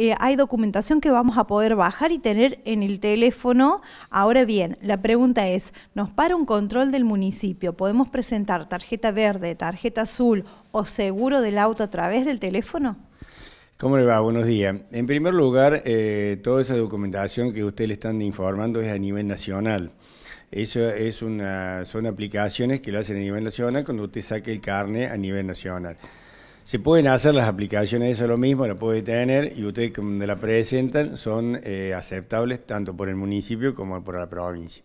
eh, hay documentación que vamos a poder bajar y tener en el teléfono. Ahora bien, la pregunta es, ¿nos para un control del municipio? ¿Podemos presentar tarjeta verde, tarjeta azul o seguro del auto a través del teléfono? ¿Cómo le va? Buenos días. En primer lugar, eh, toda esa documentación que usted le están informando es a nivel nacional. Eso es una, son aplicaciones que lo hacen a nivel nacional cuando usted saque el carne a nivel nacional. Se pueden hacer las aplicaciones, eso es lo mismo, la puede tener y usted cuando la presentan son eh, aceptables tanto por el municipio como por la provincia.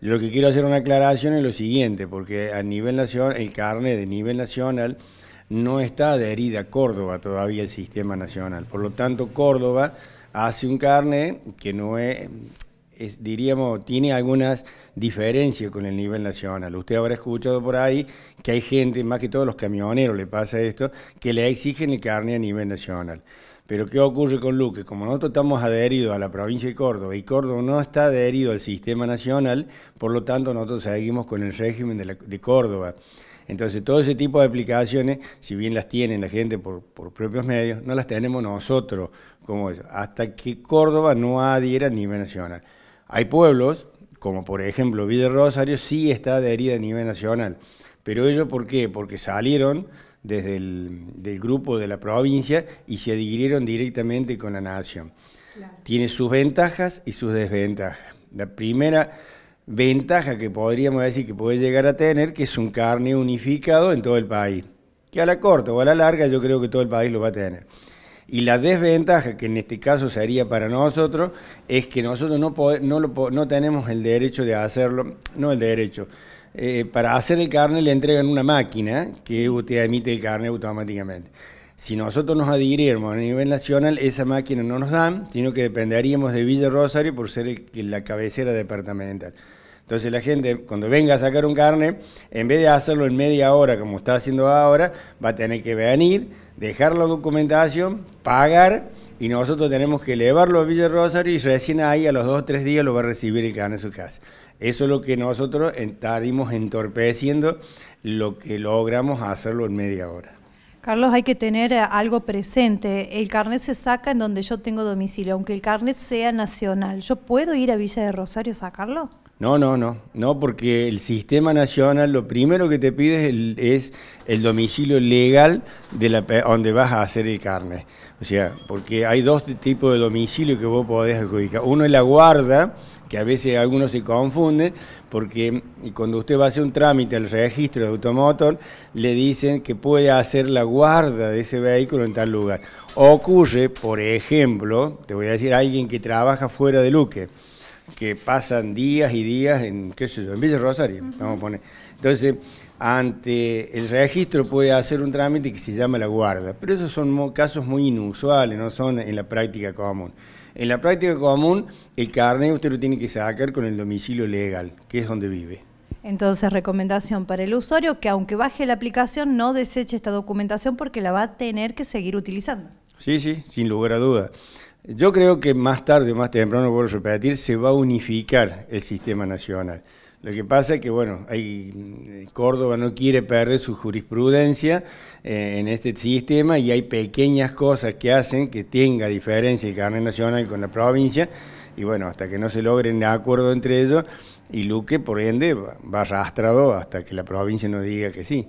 Lo que quiero hacer una aclaración es lo siguiente, porque a nivel nacional, el carne de nivel nacional no está adherida a Córdoba todavía el sistema nacional. Por lo tanto, Córdoba hace un carne que no es, diríamos, tiene algunas diferencias con el nivel nacional. Usted habrá escuchado por ahí que hay gente, más que todos los camioneros le pasa esto, que le exigen el carne a nivel nacional. Pero ¿qué ocurre con Luque? Como nosotros estamos adheridos a la provincia de Córdoba y Córdoba no está adherido al sistema nacional, por lo tanto nosotros seguimos con el régimen de, Córdoba. Entonces, todo ese tipo de aplicaciones, si bien las tienen la gente por, propios medios, no las tenemos nosotros como eso, hasta que Córdoba no adhiera a nivel nacional. Hay pueblos, como por ejemplo Villa Rosario, sí está adherida a nivel nacional. Pero ellos, ¿por qué? Porque salieron desde el del grupo de la provincia y se adhirieron directamente con la nación. Tiene sus ventajas y sus desventajas. La primera ventaja que podríamos decir que puede llegar a tener, que es un carne unificado en todo el país. Que a la corta o a la larga yo creo que todo el país lo va a tener. Y la desventaja, que en este caso sería para nosotros, es que nosotros no, no, no tenemos el derecho de hacerlo, no el derecho, eh, para hacer el carne le entregan una máquina que usted emite el carne automáticamente. Si nosotros nos adhiriéramos a nivel nacional, esa máquina no nos dan, sino que dependeríamos de Villa Rosario por ser la cabecera departamental. Entonces la gente cuando venga a sacar un carne, en vez de hacerlo en media hora como está haciendo ahora, va a tener que venir, dejar la documentación, pagar y nosotros tenemos que elevarlo a Villa Rosario y recién ahí a los dos o tres días lo va a recibir el carne en su casa. Eso es lo que nosotros estaríamos entorpeciendo lo que logramos hacerlo en media hora. Carlos, hay que tener eh, algo presente. El carnet se saca en donde yo tengo domicilio, aunque el carnet sea nacional. ¿Yo puedo ir a Villa de Rosario a sacarlo? No, no, no, no, porque el sistema nacional lo primero que te pide es el, domicilio legal de la, donde vas a hacer el carnet. O sea, porque hay dos tipos de domicilio que vos podés adjudicar. Uno es la guarda, que a veces algunos se confunden, porque cuando usted va a hacer un trámite al registro de automotor, le dicen que puede hacer la guarda de ese vehículo en tal lugar. Ocurre, por ejemplo, te voy a decir, alguien que trabaja fuera de Luque, que pasan días y días en, qué sé yo, en Villa Rosario, vamos a poner. Entonces, ante el registro puede hacer un trámite que se llama la guarda, pero esos son casos muy inusuales, no son en la práctica común. En la práctica común, el carnet usted lo tiene que sacar con el domicilio legal, que es donde vive. Entonces, recomendación para el usuario que aunque baje la aplicación, no deseche esta documentación porque la va a tener que seguir utilizando. Sí, sí, sin lugar a duda. Yo creo que más tarde o más temprano, vuelvo a repetir, se va a unificar el sistema nacional. Lo que pasa es que, bueno, hay, Córdoba no quiere perder su jurisprudencia eh, en este sistema y hay pequeñas cosas que hacen que tenga diferencia el carnet nacional con la provincia y, bueno, hasta que no se logren acuerdo entre ellos y Luque, por ende, va arrastrado hasta que la provincia nos diga que sí.